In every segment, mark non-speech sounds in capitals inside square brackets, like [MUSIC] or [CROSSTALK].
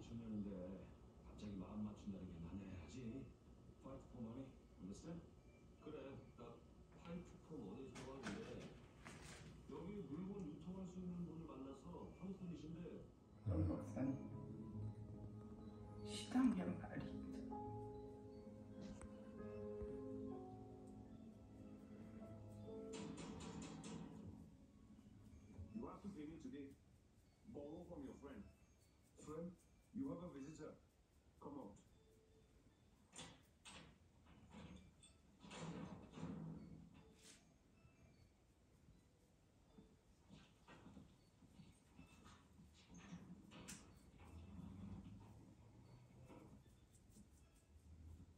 고쳤냐는데 갑자기 마음 맞춘다는 게 만회해야지. Fight for money, understand? 그래, 나 파이트 포 머니 좋아하는데 여기 물건 유통할 수 있는 분을 만나서 그런 박사님 시당 연말이 You have to begin today. Borrow from your friend. Friend, you visitor. Come out.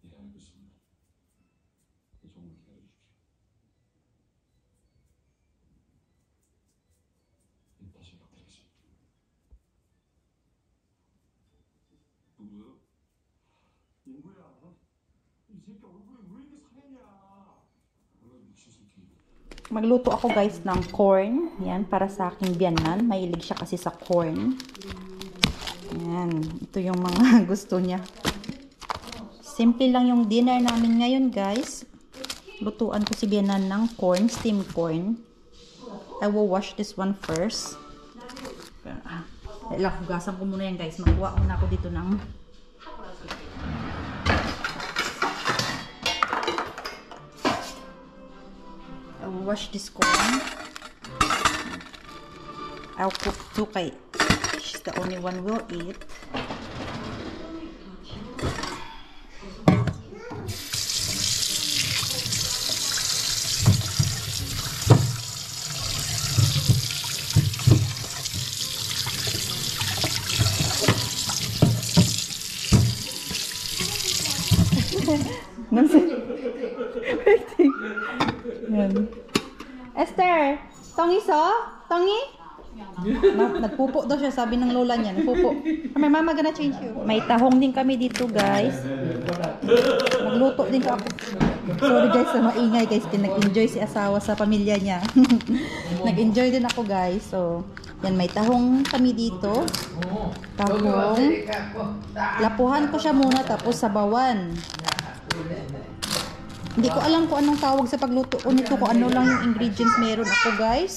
예, 알겠습니다. 조금만 기다려 주십시오. Magluto ako guys ng corn. Yan, para sa aking biyanan. Mahilig siya kasi sa corn. Yan, ito yung mga [LAUGHS] gusto niya. Simple lang yung dinner namin ngayon guys. Lutuan ko si biyanan ng corn, steamed corn. I will wash this one first. Ah, Wala, hugasan ko muna yan guys. Magkuha muna ako dito ng will wash this corn. I'll cook tukay. She's the only one we'll eat. Nonsense. Waiting. Yan. Esther, tongi so? Tongi? Na, nagpupo daw siya, sabi ng lola niya. Nagpupo. My mama gonna change you. May tahong din kami dito, guys. Nagluto din ako. Sorry guys sa maingay guys. Nag-enjoy si asawa sa pamilya niya. [LAUGHS] Nag-enjoy din ako guys. So, yan may tahong kami dito. Tahong. Lapuhan ko siya muna tapos sabawan. Hindi ko alam kung anong tawag sa pagluto ko nito, kung ano lang yung ingredients meron ako, guys.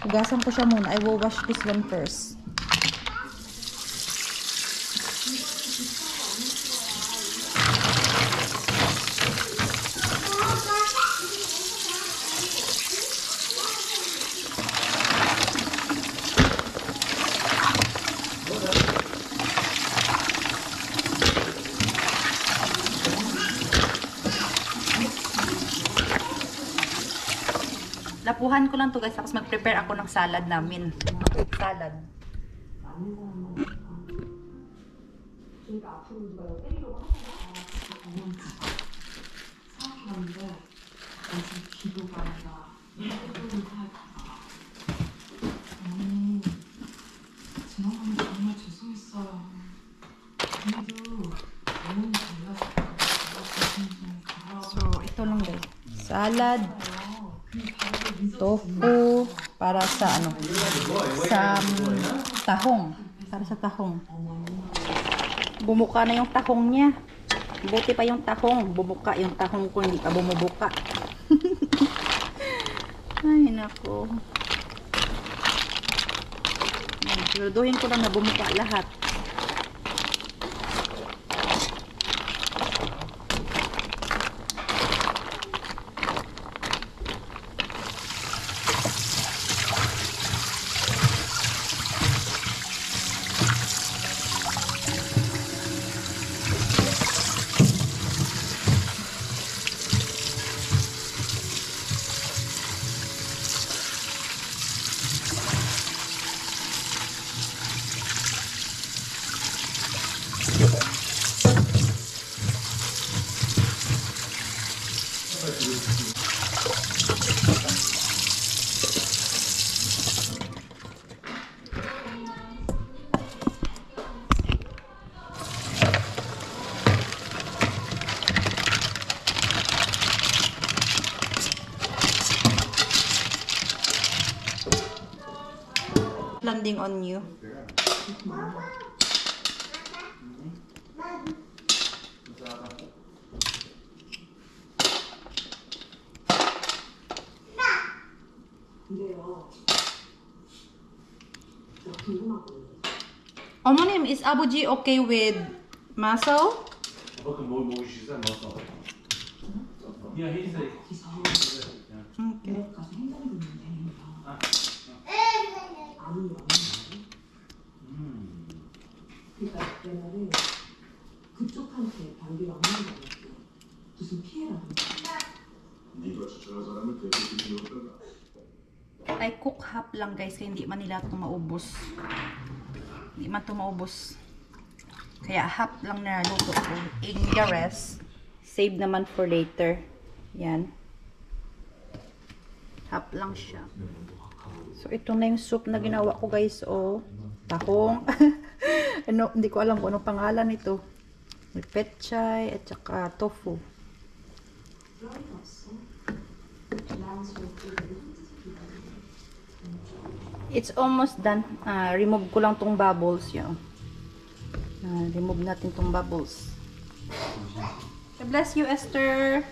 Hugasan ko siya muna. I will wash this one first. Nakuhan ko lang to guys. Tapos mag-prepare ako ng salad namin. Salad. So, ito lang guys. Salad tofu, para sa ano, sa tahong. Para sa tahong. Bumuka na yung tahong niya. Buti pa yung tahong. Bumuka yung tahong ko, hindi pa bumubuka. [LAUGHS] Ay, nako. Siguraduhin ko lang na bumuka lahat. landing on you. Omonim, is Abuji okay with muscle? Yeah, he's like... Okay. 그러니까 옛날에 그쪽한테 반비가 없는 거 아니었고 무슨 피해라든지 네가 추천한 사람을 대표팀이 없다가 I cook half lang guys, kaya hindi man nila ito maubos. Hindi man ito maubos. Kaya half lang na luto ko. In the rest, save naman for later. Yan. Half lang siya. So, ito na yung soup na mm. ginawa ko guys, oh. Tahong. [LAUGHS] ano, hindi ko alam kung anong pangalan nito. May petchay at saka tofu. It's almost done. Uh, remove ko lang tong bubbles, yun. Uh, remove natin tong bubbles. God bless you, Esther.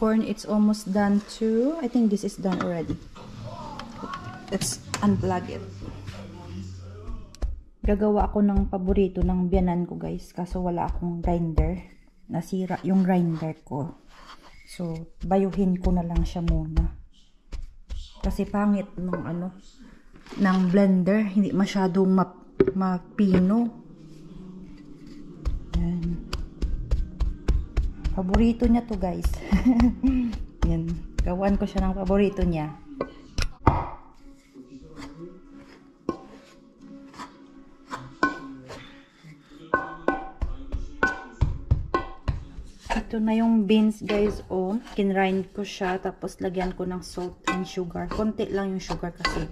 The corn, it's almost done too. I think this is done already. Let's unplug it. Gagawa ako ng paborito ng biyanan ko guys. Kaso wala akong grinder. Nasira yung grinder ko. So, bayuhin ko na lang siya muna. Kasi pangit nung ano, ng blender. Hindi masyadong map mapino. Paborito niya to guys. [LAUGHS] Yan. Gawan ko siya ng paborito niya. Ito na yung beans guys oh. Kinrind ko siya tapos lagyan ko ng salt and sugar. Konti lang yung sugar kasi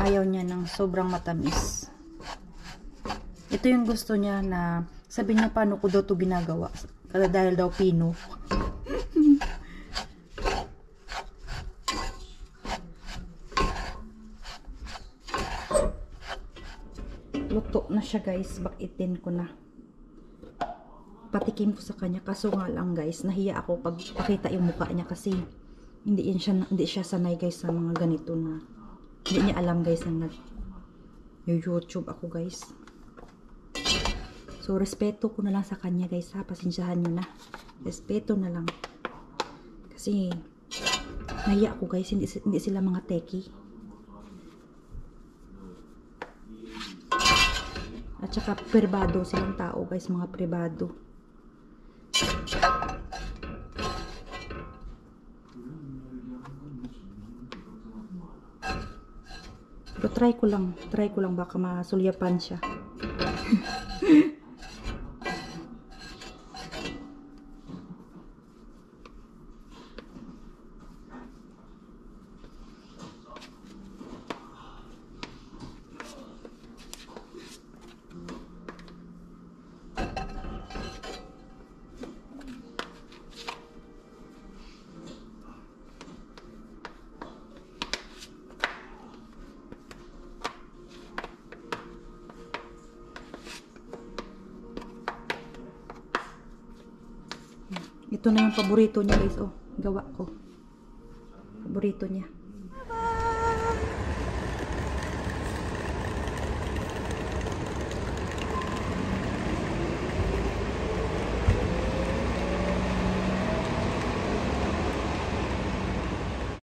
ayaw niya ng sobrang matamis. Ito yung gusto niya na sabi niya paano ko daw to ginagawa. Kada dahil daw pino. Luto na siya guys. Bakitin ko na patikim ko sa kanya kaso nga lang guys nahiya ako pag pakita yung mukha niya kasi hindi siya hindi siya sanay guys sa mga ganito na hindi niya alam guys na nag YouTube ako guys so respeto ko na lang sa kanya guys ha? Pasensyahan niyo na. Respeto na lang. Kasi nahiya ako guys. Hindi, hindi sila mga teki at saka privado silang tao guys mga privado Pero try ko lang. Try ko lang. Baka masulyapan siya. [LAUGHS] Ito na yung paborito niya guys. Oh, gawa ko. Paborito niya.